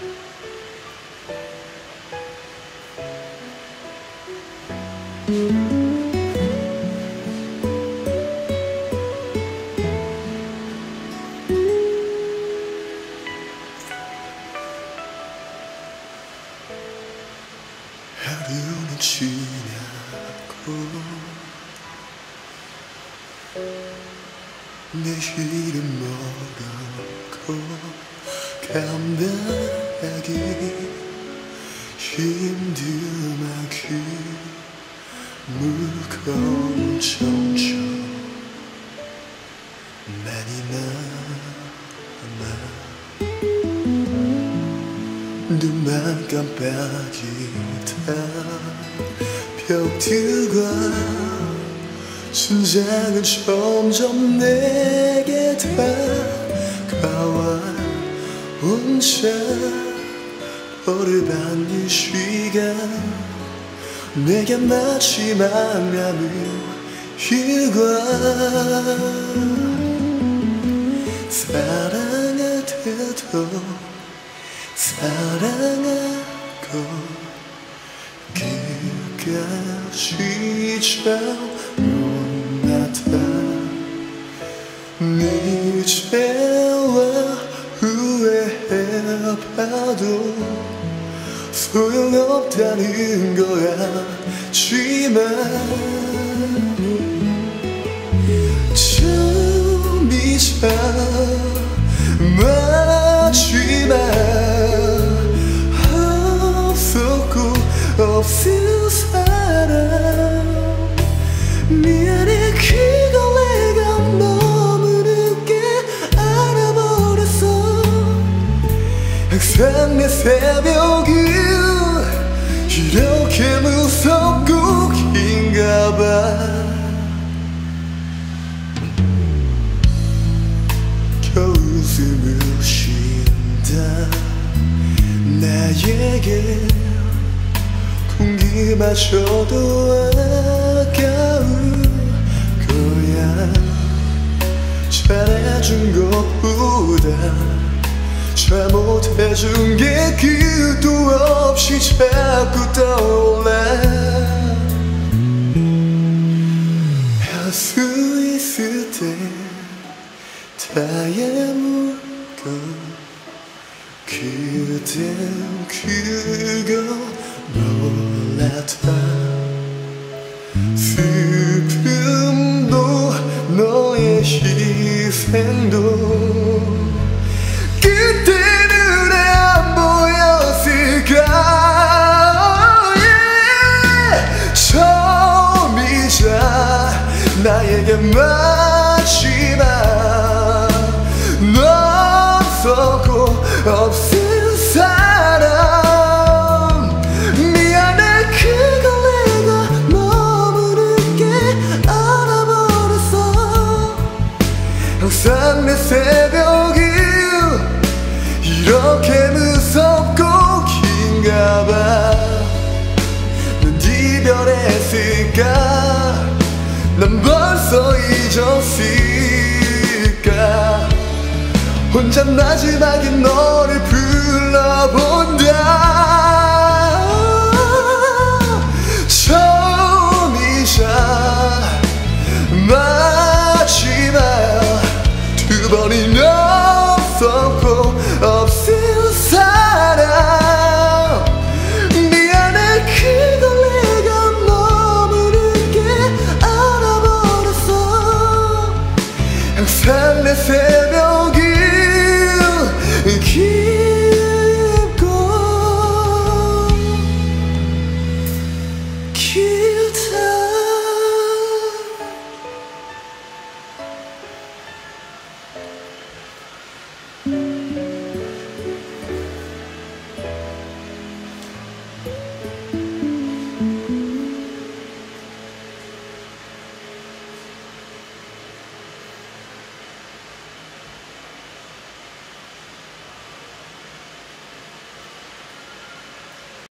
하루는 지나고 내일은 멀었고 감당 하기 힘들만큼 무거운 점점 많이 남아 눈만 깜빡이다. 벽들과 순장은 점점 내게 다가와. 혼자 버릇한 이 시간 내게 마지막 남은 일과 사랑하대도 사랑하고 끝까지 잘못 나타 이제 없다는 거야. 지만 처음이자 마지막 없었고 없을 사람. 미안해 그걸 내가 너무 늦게 알아버렸어. 항상 내 새벽은 이렇게 무섭고 긴가 봐. 겨웃음을 쉰다. 나에게 공기마저도 아까울 거야. 잘해준 것보다 잘못해준 게 끝도 없이 자 다해물고 그댄 그거 몰랐다 슬픔도 너의 희생도 그때 눈에 안 보였을까 yeah. 처음이자 나에게 마 항상 내 새벽이 이렇게 무섭고 긴가 봐넌 이별했을까 난 벌써 잊었을까? 혼자 마지막에 너 Deus